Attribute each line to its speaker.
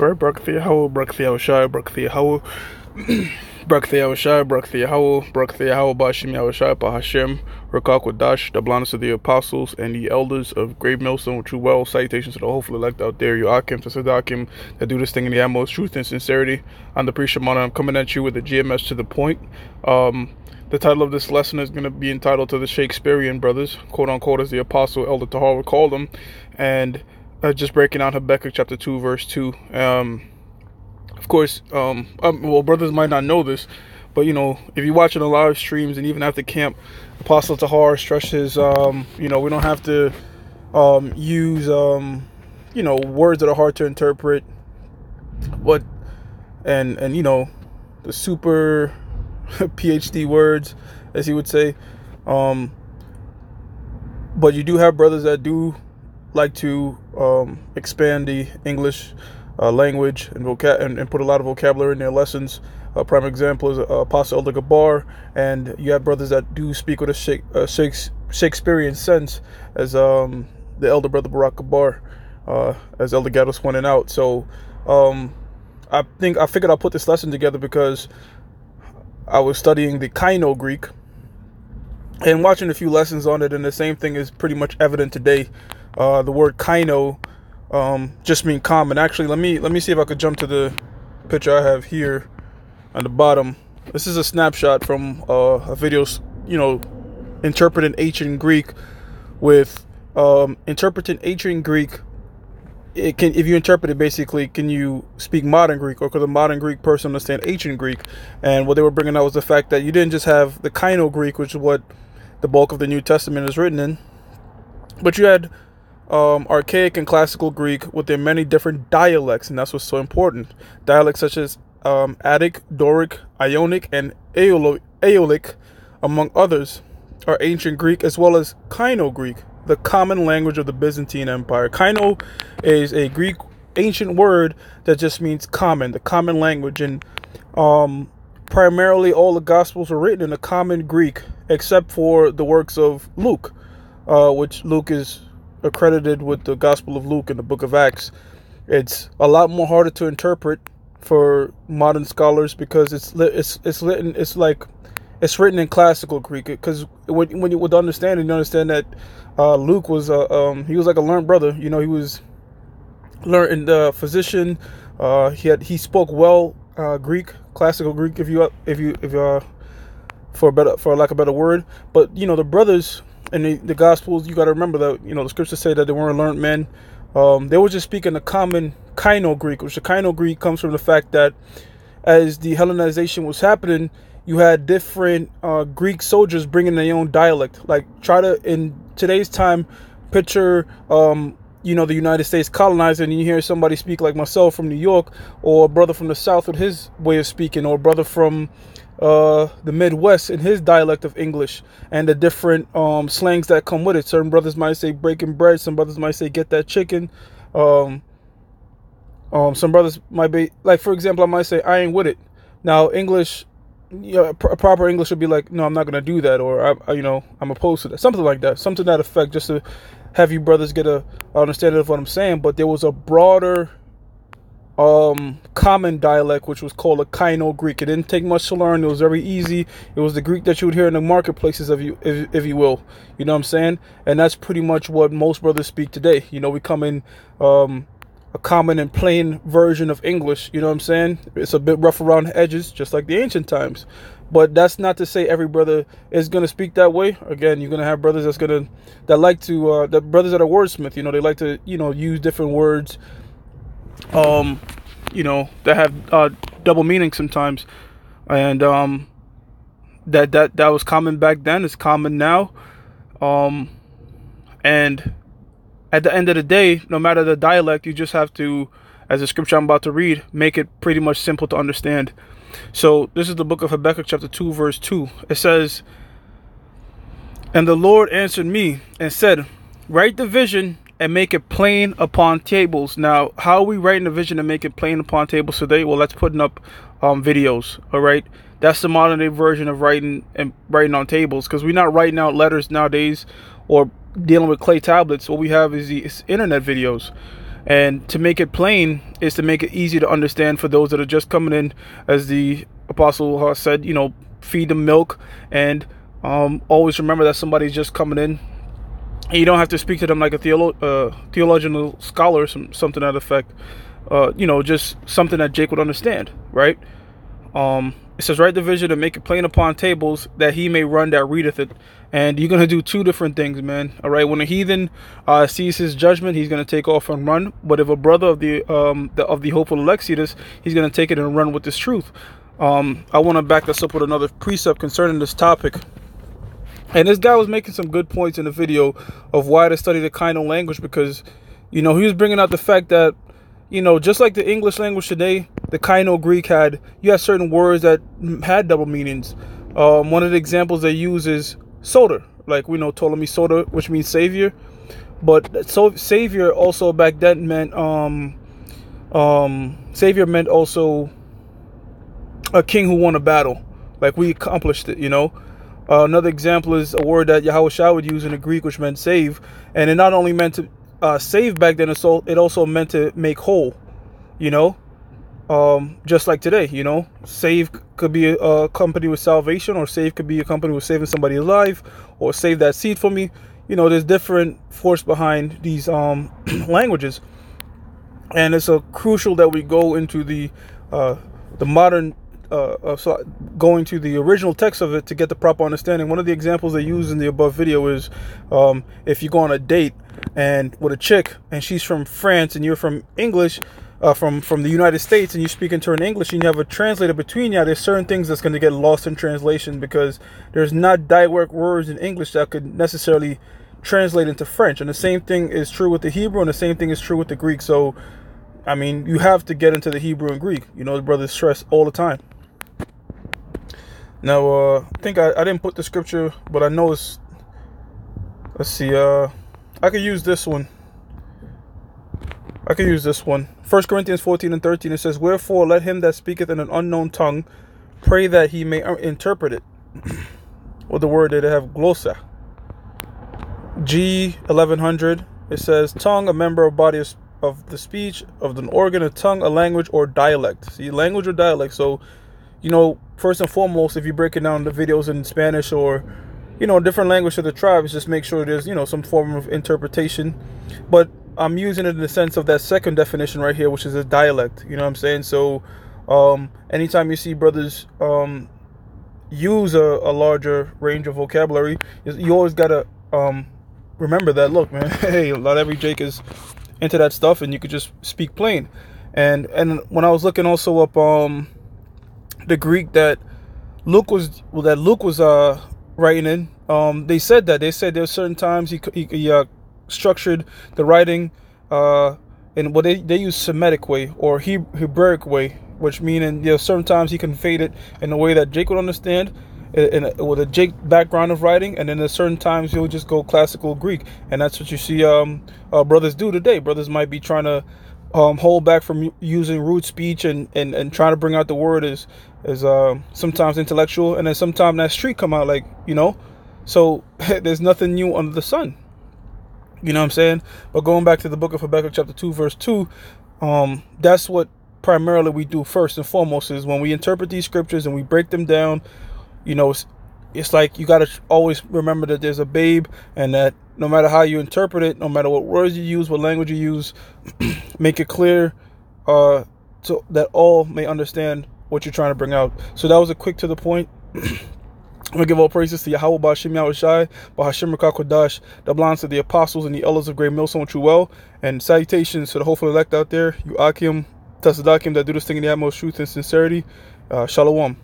Speaker 1: All right, Barak Thiahu, Barak Thiahu Barak Thiahu, Barak Thiahu Barak Thiahu, Barak Thiahu, Bashim Yahushai, Bahashem, Rakak Wadash, the blindness of the apostles, and the elders of Great Millstone, true well. Salutations to the hopeful elect out there, you Akim, to Sadakim, that do this thing in the utmost truth and sincerity. I'm the priest Shimon, I'm coming at you with a GMS to the point. Um, the title of this lesson is going to be entitled to the Shakespearean brothers, quote unquote, as the apostle Elder Tahar would call them. And uh, just breaking out Habakkuk chapter 2, verse 2. Um, of course, um, um, well, brothers might not know this, but you know, if you're watching the live streams and even after camp, Apostle Tahar stresses, um, you know, we don't have to um, use, um, you know, words that are hard to interpret, What and and you know, the super PhD words, as he would say. But you do have brothers that do like to um, expand the English uh, language and, vocab- and, and, put a lot of vocabulary in their lessons. A prime example is uh, Apostle Elder Gabar, and you have brothers that do speak with a, a Shakespearean sense, as um, the elder brother Barak Gabar, uh, as Elder Gatos pointed out. So um, I think I figured I'll put this lesson together because I was studying the Koine Greek and watching a few lessons on it, and the same thing is pretty much evident today uh, the word koine um, just mean common. Actually, let me let me see if I could jump to the picture I have here on the bottom. This is a snapshot from uh, a video, you know, interpreting ancient Greek with um, interpreting ancient Greek. It can, if you interpret it basically, can you speak modern Greek, or could a modern Greek person understand ancient Greek? And what they were bringing out was the fact that you didn't just have the Koine Greek, which is what the bulk of the New Testament is written in, but you had um, archaic and classical Greek with their many different dialects, and that's what's so important. Dialects such as um, Attic, Doric, Ionic, and Aeolic, among others, are ancient Greek as well as Koine Greek, the common language of the Byzantine Empire. Koine is a Greek ancient word that just means common, the common language, and um, primarily all the Gospels are written in a common Greek, except for the works of Luke, uh, which Luke is accredited with the Gospel of Luke and the Book of Acts. It's a lot more harder to interpret for modern scholars because it's it's it's written it's like it's written in classical Greek because when when you would understand it, you understand that uh, Luke was a um, he was like a learned brother. You know, he was learned the physician. Uh, he had he spoke well uh, Greek, classical Greek, if you if you if uh, for a better for lack of a better word. But you know, the brothers in the, the Gospels, you got to remember that you know the scriptures say that they weren't learned men. Um, they were just speaking the common Koine Greek, which the Koine Greek comes from the fact that as the Hellenization was happening, you had different uh, Greek soldiers bringing their own dialect. Like try to in today's time picture um, you know the United States colonizing and you hear somebody speak like myself from New York or a brother from the South with his way of speaking or a brother from uh, the Midwest in his dialect of English and the different um, slangs that come with it. Certain brothers might say breaking bread. Some brothers might say get that chicken. Um, um, some brothers might be like, for example, I might say I ain't with it. Now English, you know, pr- proper English would be like, no, I'm not gonna do that, or I, I, you know, I'm opposed to that, something like that, something to that effect, just to have you brothers get a understanding of what I'm saying. But there was a broader um, common dialect, which was called a Koine Greek. It didn't take much to learn. It was very easy. It was the Greek that you would hear in the marketplaces, if you if, if you will. You know what I'm saying? And that's pretty much what most brothers speak today. You know, we come in um, a common and plain version of English. You know what I'm saying? It's a bit rough around the edges, just like the ancient times. But that's not to say every brother is gonna speak that way. Again, you're gonna have brothers that's gonna that like to uh, the brothers that are wordsmith. You know, they like to you know use different words um, you know, that have uh, double meaning sometimes, and um, that that that was common back then. is common now, um, and at the end of the day, no matter the dialect, you just have to, as the scripture I'm about to read, make it pretty much simple to understand. So this is the book of Habakkuk, chapter two, verse two. It says, "And the Lord answered me and said, Write the vision and make it plain upon tables. Now, how are we writing the vision and make it plain upon tables today? Well, let's putting up um, videos. All right, that's the modern day version of writing and writing on tables because we're not writing out letters nowadays or dealing with clay tablets. What we have is the internet videos, And to make it plain is to make it easy to understand for those that are just coming in, as the apostle said, you know, feed them milk and um, always remember that somebody's just coming in. You don't have to speak to them like a theolo- uh, theological scholar, some, something that effect. Uh, you know, just something that Jake would understand, right? Um, it says, write the vision and make it plain upon tables that he may run that readeth it. And you're going to do two different things, man. All right. When a heathen uh, sees his judgment, he's going to take off and run. But if a brother of the, um, the of the hopeful this, he's going to take it and run with this truth. Um, I want to back this up with another precept concerning this topic. And this guy was making some good points in the video of why to study the Koine language because, you know, he was bringing out the fact that you know, just like the English language today, the Koine Greek had, you had certain words that had double meanings. Um, one of the examples they use is soter, like we know Ptolemy Soter, which means savior. But so savior also back then meant um, um, savior meant also a king who won a battle, like we accomplished it, you know. Uh, another example is a word that Yahweh would use in the Greek, which meant save, and it not only meant to uh, save back then, it also meant to make whole, you know, um, just like today, you know, save could be a, a company with salvation, or save could be a company with saving somebody alive, or save that seed for me. You know, there's different force behind these um, languages, and it's a crucial that we go into the uh, the modern uh, uh, going to the original text of it to get the proper understanding. One of the examples they use in the above video is um, if you go on a date and with a chick and she's from France and you're from English, uh, from from the United States, and you speak into her in English, and you have a translator between you. There's certain things that's going to get lost in translation because there's not direct words in English that could necessarily translate into French, and the same thing is true with the Hebrew, and the same thing is true with the Greek. So, I mean, you have to get into the Hebrew and Greek. You know, the brothers stress all the time. Now, uh, I think I, I didn't put the scripture, but I know it's. Let's see. Uh, I could use this one. I could use this one. First Corinthians 14 and 13. It says, Wherefore let him that speaketh in an unknown tongue pray that he may interpret it. or the word that they have glossa. G 1100. It says, Tongue, a member of body of, of the speech, of an organ, a tongue, a language, or dialect. See, language or dialect. So you know, first and foremost, if you're breaking down the videos in Spanish or, you know, different language of the tribes, just make sure there's, you know, some form of interpretation. But I'm using it in the sense of that second definition right here, which is a dialect. You know what I'm saying? So, um, anytime you see brothers um, use a, a larger range of vocabulary, you always gotta um, remember that. Look, man, hey, not every Jake is into that stuff, and you could just speak plain. And and when I was looking also up, um, the Greek that Luke was well, that Luke was uh, writing in. Um, they said that they said there were certain times he he, he uh, structured the writing uh, in what they they use Semitic way or he, Hebraic way, which meaning there are certain times he conveyed it in a way that Jake would understand. In a, with a Jake background of writing, and then at certain times he'll just go classical Greek, and that's what you see um, uh, brothers do today. Brothers might be trying to um, hold back from using rude speech and, and, and trying to bring out the word is is uh, sometimes intellectual and then sometimes that street come out like you know? So there's nothing new under the sun. You know what i'm saying? But going back to the book of habakkuk chapter 2 verse 2 um, that's what primarily we do first and foremost is when we interpret these scriptures and we break them down you know it's, it's like you got to always remember that there's a babe and that no matter how you interpret it no matter what words you use what language you use make it clear uh, so that all may understand what you're trying to bring out. So that was a quick to the point. I'm gonna give all praises to Yahweh Bashim Yahushai, Bahashim Rakakwadash, the belongs to the apostles and the elders of Great Millstone Well, and salutations to the hopeful elect out there, you Akim, Tasadakim that do this thing in the utmost truth and sincerity. Uh, shalom.